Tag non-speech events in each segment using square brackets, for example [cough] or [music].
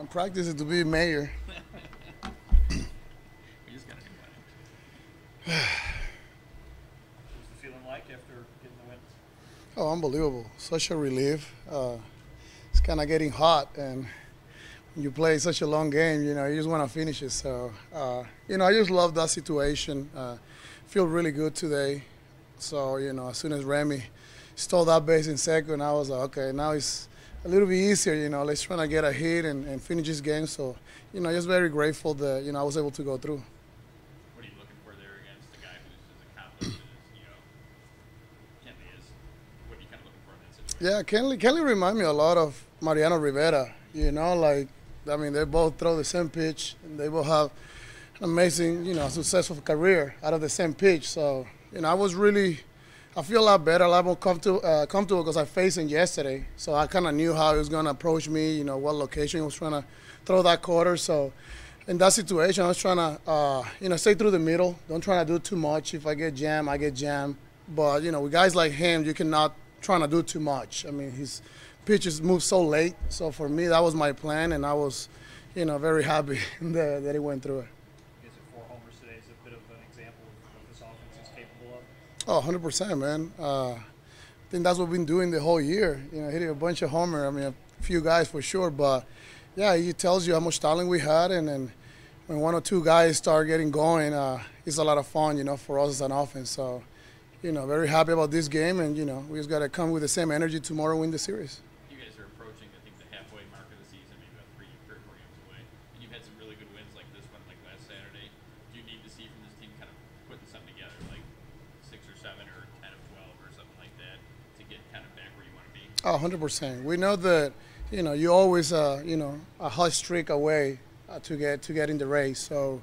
I'm practicing to be mayor. [laughs] We just got a new wedding. [sighs] What's the feeling like after getting the win? Oh, unbelievable! Such a relief. Uh, it's kind of getting hot, and when you play such a long game, you know, you just want to finish it. So, uh, you know, I just love that situation. Uh, feel really good today. So, you know, as soon as Remy stole that base in second, I was like, okay, now it's a little bit easier. You know, let's try to get a hit and, and finish this game. So, you know, just very grateful that you know I was able to go through. What are you looking for there against a guy who's as accomplished as, you know, Kenley is? What are you kind of looking for in that situation? Yeah, Kenley, Kenley remind me a lot of Mariano Rivera. You know, like I mean, they both throw the same pitch, and they both have an amazing, you know, successful career out of the same pitch. So, you know, I was really, I feel a lot better, a lot more comfortable, uh, comfortable because I faced him yesterday. So I kind of knew how he was going to approach me. You know, what location he was trying to throw that cutter. So. In that situation, I was trying to, uh, you know, stay through the middle. Don't try to do too much. If I get jammed, I get jammed. But you know, with guys like him, you cannot try to do too much. I mean, his pitches move so late. So for me, that was my plan, and I was, you know, very happy [laughs] that, that he went through it. Guys have four homers today. Is a bit of an example of what this offense is capable of. Oh, 100%, man. Uh, I think that's what we've been doing the whole year. You know, hitting a bunch of homer. I mean, a few guys for sure, but yeah, he tells you how much talent we had, and then when one or two guys start getting going, uh, it's a lot of fun, you know, for us as an offense. So, you know, very happy about this game, and you know, we just got to come with the same energy tomorrow, win the series. You guys are approaching, I think, the halfway mark of the season, maybe about three, three or four games away. And you've had some really good wins like this one, like last Saturday. Do you need to see from this team kind of putting something together, like six or seven or ten or twelve or something like that, to get kind of back where Oh, 100%. We know that, you know, you always, uh, you know, a hot streak away uh, to get to get in the race. So,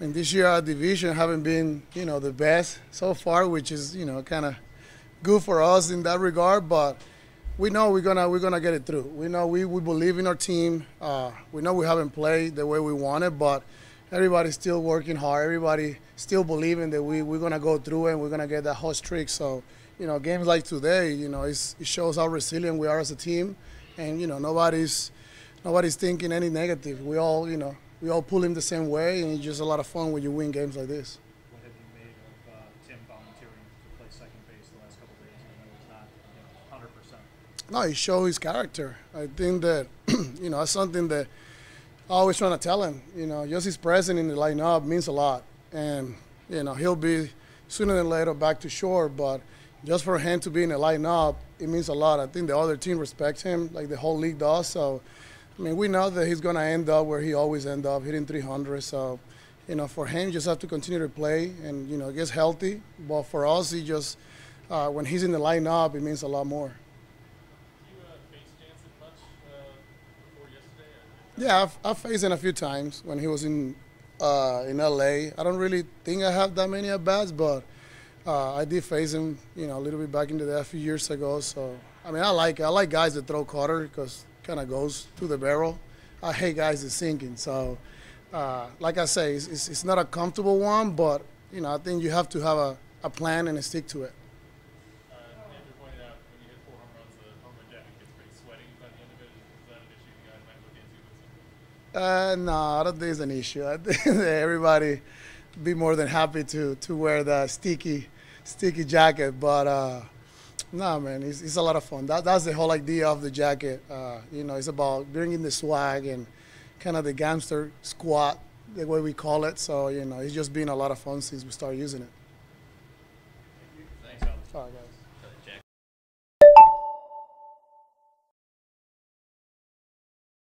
and this year our division haven't been, you know, the best so far, which is, you know, kind of good for us in that regard. But we know we're gonna we're gonna get it through. We know we, we believe in our team. Uh, we know we haven't played the way we wanted, but everybody's still working hard. Everybody still believing that we we're gonna go through and we're gonna get that hot streak. So, you know, games like today, you know, it's, it shows how resilient we are as a team, and you know, nobody's nobody's thinking any negative. We all, you know, we all pull him the same way, and it's just a lot of fun when you win games like this. What have you made of uh, Tim volunteering to play second base the last couple days? I know it's not you know, 100%. No, he showed his character. I think that, [clears throat] you know, that's something that I always trying to tell him. You know, just his presence in the lineup means a lot, and you know, he'll be sooner than later back to shore. But just for him to be in the lineup, it means a lot. I think the other team respects him, like the whole league does. So, I mean, we know that he's going to end up where he always end up, hitting 300. So, you know, for him, just have to continue to play and you know get healthy. But for us, he just uh, when he's in the lineup, it means a lot more. Did you uh, face Jansen much uh, before yesterday? Yeah, I've, I've faced him a few times when he was in uh, in LA. I don't really think I have that many at bats, but uh, I did face him, you know, a little bit back into that a few years ago. So I mean, I like I like guys that throw cutter because kind of goes to the barrel. I hate guys that sinking. So uh, like I say, it's, it's, it's not a comfortable one, but you know, I think you have to have a, a plan and stick to it. Uh, Andrew pointed out when you hit four home runs, the home run jacket gets pretty sweaty by the end of it. Is that an issue you guys might look into with some? Uh, no, I don't think it's an issue. I think [laughs] everybody be more than happy to to wear the sticky sticky jacket, but uh, no, man, it's, it's a lot of fun. That, that's the whole idea of the jacket. Uh, you know, it's about bringing the swag and kind of the gangster squad, the way we call it. So you know, it's just been a lot of fun since we started using it. Thanks. Thanks, Alex. All right, guys.